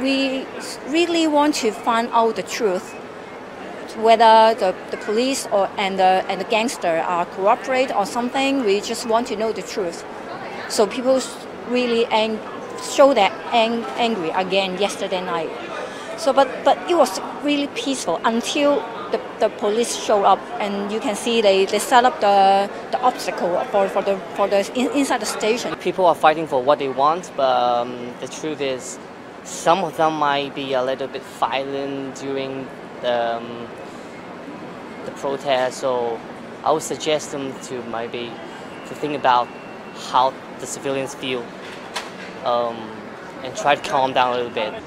we really want to find out the truth, whether the, the police or and the and the gangster are cooperate or something. We just want to know the truth. So people really ang- show that ang- angry again yesterday night. So, but but it was really peaceful until the, the police showed up, and you can see they, they set up the, the obstacle for, for the for the in, inside the station. People are fighting for what they want, but um, the truth is, some of them might be a little bit violent during the, um, the protest. So I would suggest them to maybe to think about how the civilians feel um, and try to calm down a little bit.